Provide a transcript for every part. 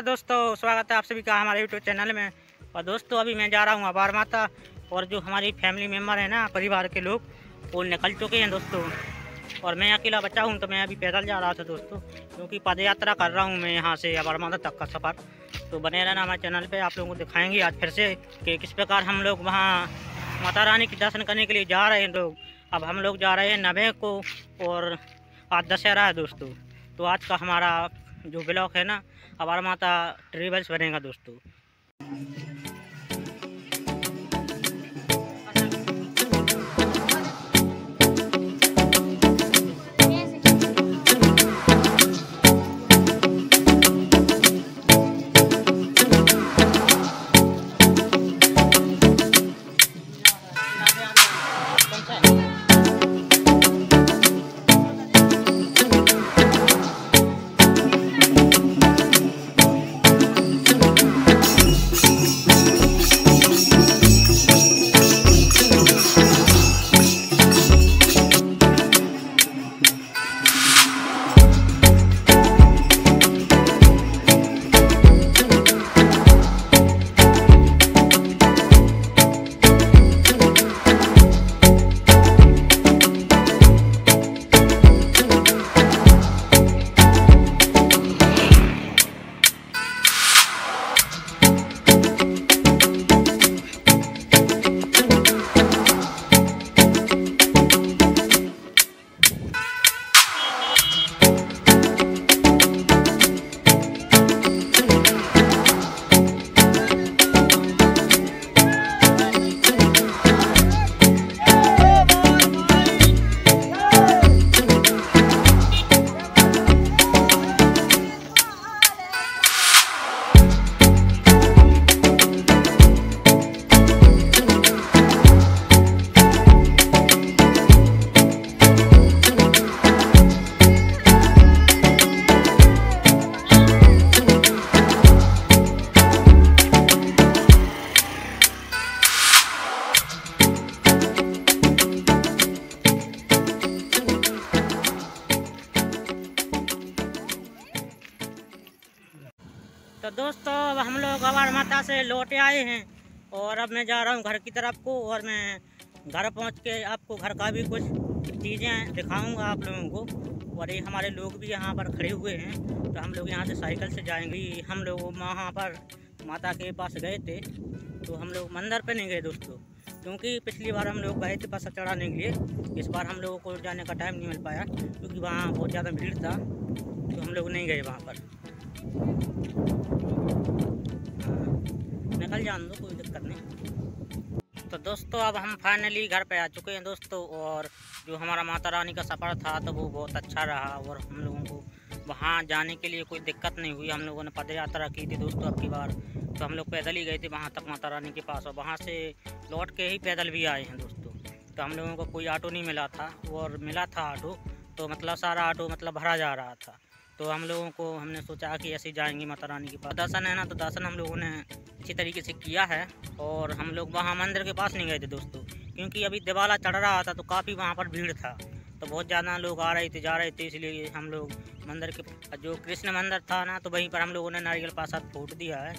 नमस्कार दोस्तों, स्वागत है आप सभी का हमारे यूट्यूब चैनल में। और दोस्तों, अभी मैं जा रहा हूँ अबार माता और जो हमारी फैमिली मेंबर है ना, परिवार के लोग, वो निकल चुके हैं दोस्तों। और मैं अकेला बच्चा हूँ तो मैं अभी पैदल जा रहा था दोस्तों, क्योंकि पद यात्रा कर रहा हूँ मैं यहाँ से अबार माता तक का सफ़र। तो बने रहना हमारे चैनल पर आप लोगों को दिखाएँगे आज फिर से कि किस प्रकार हम लोग वहाँ माता रानी के दर्शन करने के लिए जा रहे हैं लोग। अब हम लोग जा रहे हैं नवे को, और आज दशहरा है दोस्तों। तो आज का हमारा जो ब्लॉक है ना हमारा माता ट्रेवल्स बनेगा दोस्तों। तो दोस्तों, अब हम लोग अवार माता से लौटे आए हैं और अब मैं जा रहा हूँ घर की तरफ़ को और मैं घर पहुँच के आपको घर का भी कुछ चीज़ें दिखाऊँगा आप लोगों को। और ये हमारे लोग भी यहाँ पर खड़े हुए हैं तो हम लोग यहाँ से साइकिल से जाएँगे। हम लोग वहाँ पर माता के पास गए थे तो हम लोग मंदिर पर नहीं गए दोस्तों, क्योंकि पिछली बार हम लोग गए थे पसा चढ़ाने के लिए। इस बार हम लोगों को जाने का टाइम नहीं मिल पाया, क्योंकि वहाँ बहुत ज़्यादा भीड़ था तो हम लोग नहीं गए वहाँ पर। निकल जान दो, कोई दिक्कत नहीं। तो दोस्तों, अब हम फाइनली घर पे आ चुके हैं दोस्तों, और जो हमारा माता रानी का सफ़र था तो वो बहुत अच्छा रहा, और हम लोगों को वहाँ जाने के लिए कोई दिक्कत नहीं हुई। हम लोगों ने पद यात्रा की थी दोस्तों अब की बार तो हम लोग पैदल ही गए थे वहाँ तक माता रानी के पास, और वहाँ से लौट के ही पैदल भी आए हैं दोस्तों। तो हम लोगों को कोई ऑटो नहीं मिला था, और मिला था ऑटो तो मतलब सारा ऑटो मतलब भरा जा रहा था। तो हम लोगों को, हमने सोचा कि ऐसे जाएँगे माता रानी के पास। दर्शन है ना तो दर्शन हम लोगों ने अच्छी तरीके से किया है और हम लोग वहाँ मंदिर के पास नहीं गए थे दोस्तों, क्योंकि अभी दिवाला चढ़ रहा था तो काफ़ी वहाँ पर भीड़ था। तो बहुत ज़्यादा लोग आ रहे थे, जा रहे थे, इसलिए हम लोग मंदिर के, जो कृष्ण मंदिर था ना तो वहीं पर हम लोगों ने नारियल पासा फूट दिया है।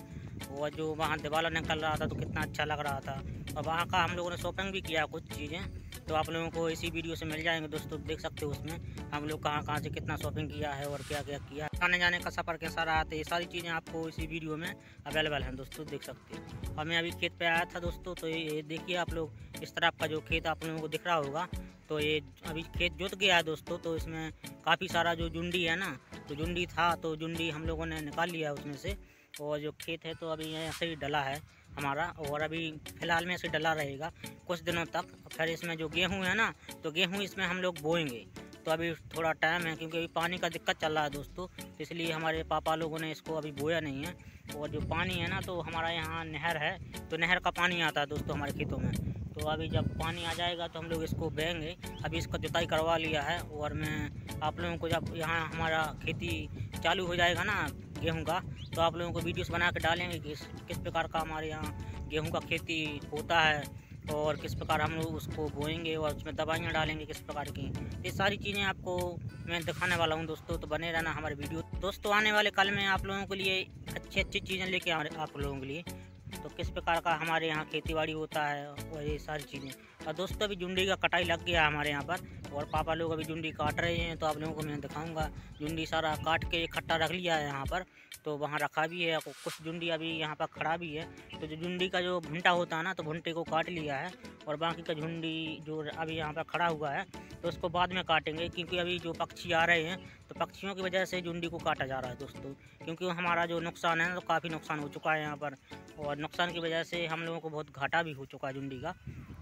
और जो वहाँ दिवाला निकल रहा था तो कितना अच्छा लग रहा था। और वहाँ का हम लोगों ने शॉपिंग भी किया कुछ चीज़ें। तो आप लोगों को इसी वीडियो से मिल जाएँगे दोस्तों देख सकते हो उसमें हम लोग कहाँ कहाँ से कितना शॉपिंग किया है और क्या क्या किया। आने जाने का सफ़र कैसा रहा था, ये सारी चीज़ें आपको इसी वीडियो में अवेलेबल हैं दोस्तों, देख सकते हैं। और मैं अभी खेत पर आया था दोस्तों तो ये देखिए आप लोग, इस तरफ़ का जो खेत आप लोगों को दिख रहा होगा तो ये अभी खेत जुत गया है दोस्तों तो इसमें काफ़ी सारा जो जुंडी है ना तो जुंडी था तो जुंडी हम लोगों ने निकाल लिया उसमें से। और जो खेत है तो अभी ऐसे ही डला है हमारा और अभी फ़िलहाल में ऐसे डला रहेगा। कुछ दिनों तक, फिर इसमें जो गेहूँ है ना तो गेहूँ इसमें हम लोग बोएँगे। तो अभी थोड़ा टाइम है, क्योंकि अभी पानी का दिक्कत चल रहा है दोस्तों तो इसलिए हमारे पापा लोगों ने इसको अभी बोया नहीं है। और जो पानी है ना तो हमारा यहाँ नहर है तो नहर का पानी आता है दोस्तों हमारे खेतों में। तो अभी जब पानी आ जाएगा तो हम लोग इसको बेंगे अभी इसका जुताई करवा लिया है, और मैं आप लोगों को जब यहाँ हमारा खेती चालू हो जाएगा ना गेहूँ का। तो आप लोगों को वीडियोस बना के डालेंगे कि किस प्रकार का हमारे यहाँ गेहूँ का खेती होता है और किस प्रकार हम लोग उसको बोएँगे और उसमें दवाइयाँ डालेंगे किस प्रकार की। ये सारी चीज़ें आपको मैं दिखाने वाला हूँ दोस्तों तो बने रहना हमारे वीडियो। दोस्तों, आने वाले कल में आप लोगों के लिए अच्छी अच्छी चीज़ें लेके आ आप लोगों के लिए। तो किस प्रकार का हमारे यहाँ खेती बाड़ी होता है और ये सारी चीज़ें। और दोस्तों, अभी जुंडी का कटाई लग गया हमारे यहाँ पर और पापा लोग अभी जुंडी काट रहे हैं तो आप लोगों को मैं दिखाऊँगा। जुंडी सारा काट के इकट्ठा रख लिया है यहाँ पर तो वहाँ रखा भी है कुछ जुंडी अभी यहाँ पर खड़ा भी है। तो जो जुंडी का जो भुंटा होता है ना तो भुंटे को काट लिया है, और बाकी का झुंडी जो अभी यहाँ पर खड़ा हुआ है तो उसको बाद में काटेंगे, क्योंकि अभी जो पक्षी आ रहे हैं तो पक्षियों की वजह से जुंडी को काटा जा रहा है दोस्तों, क्योंकि हमारा जो नुकसान है तो काफ़ी नुकसान हो चुका है यहाँ पर, और नुकसान की वजह से हम लोगों को बहुत घाटा भी हो चुका है जुंडी का।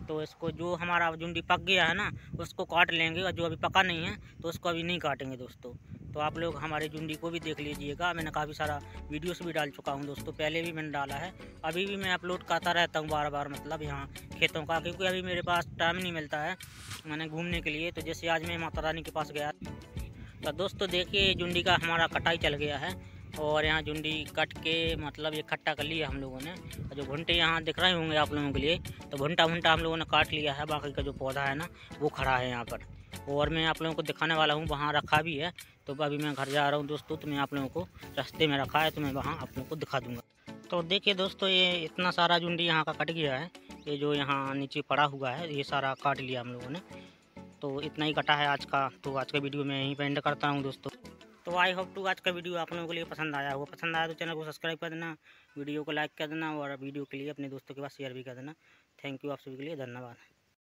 तो इसको जो हमारा जुंडी पक गया है ना, उसको काट लेंगे, और जो अभी पका नहीं है तो उसको अभी नहीं काटेंगे दोस्तों। तो आप लोग हमारे जुंडी को भी देख लीजिएगा, मैंने काफ़ी सारा वीडियोस भी डाल चुका हूँ दोस्तों, पहले भी मैंने डाला है, अभी भी मैं अपलोड करता रहता हूँ बार बार मतलब यहाँ खेतों का, क्योंकि अभी मेरे पास टाइम नहीं मिलता है, मैंने घूमने के लिए तो जैसे आज मैं माता रानी के पास गया तो दोस्तों देखिए, जुंडी का हमारा कटाई चल गया है और यहाँ जुंडी कट के मतलब ये खट्टा कर लिया हम लोगों ने। जो भुंटे यहाँ दिख रहे होंगे आप लोगों के लिए तो भुंटा भुंटा हम लोगों ने काट लिया है। बाकी का जो पौधा है ना, वो खड़ा है यहाँ पर। और मैं आप लोगों को दिखाने वाला हूँ, वहाँ रखा भी है। तो अभी मैं घर जा रहा हूँ दोस्तों तो मैं आप लोगों को रास्ते में रखा है तो मैं वहाँ आप लोगों को दिखा दूँगा। तो देखिए दोस्तों, ये इतना सारा जुंडी यहाँ का कट गया है। ये जो यहाँ नीचे पड़ा हुआ है, ये सारा काट लिया हम लोगों ने। तो इतना ही कटा है आज का। तो आज का वीडियो मैं यहीं पर एंड करता हूँ दोस्तों। तो आई होप टू आज का वीडियो आप लोगों के लिए पसंद आया होगा। पसंद आया तो चैनल को सब्सक्राइब कर देना, वीडियो को लाइक कर देना और वीडियो के लिए अपने दोस्तों के पास शेयर भी कर देना। थैंक यू आप सभी के लिए, धन्यवाद।